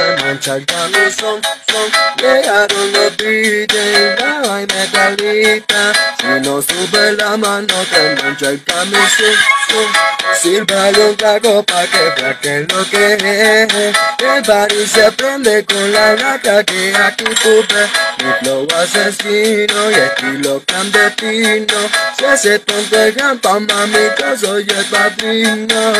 te mancha el camisón, son. Llegaron los DJ, la vaina metalita. Si no sube la mano, te mancha el camisón, son. Sírvale un trago pa' que vea lo que es. El party se prende con la gata que aquí tuve. Mi flow asesino y estilo clandestino. Se hace tonto el pa' mami, yo soy el padrino.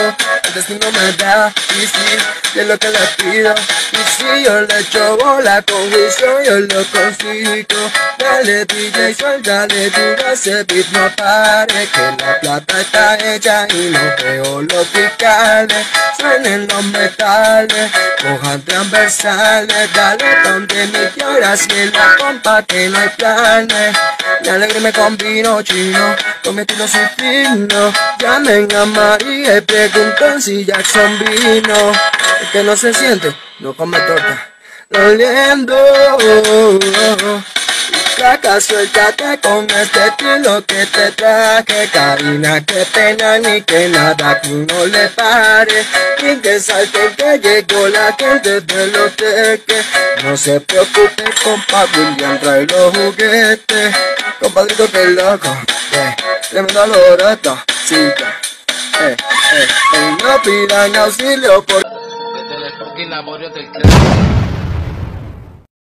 El destino me da y sí, es lo que le pido. Y si yo le echo bola con juicio, yo lo consigo. Dale DJ, suéltale duro ese beat, no pare. Que la plata está hecha y no veo los picales. Suenen los metales, cojan transversales. Dale donde me lloras y la compa que no hay planes. Me alegro y me combino chino, con mi estilo sin fino. Llamen a María y pregunten si Jackson vino. El que no se siente, no come torta. Doliendo. Saca, suéltate con este estilo que te traje. Karina, qué pena ni que nada que no le pare. Ni que salte que llegó la gente del que No se preocupe, compa William, trae los juguetes. Compadrito, que loco, eh, tremendo loroto, chica eh, eh, eh, no pidan auxilio por... Laboratorio del